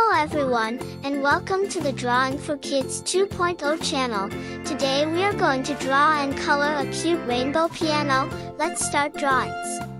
Hello everyone, and welcome to the Drawing for Kids 2.0 channel. Today we are going to draw and color a cute rainbow piano. Let's start drawings.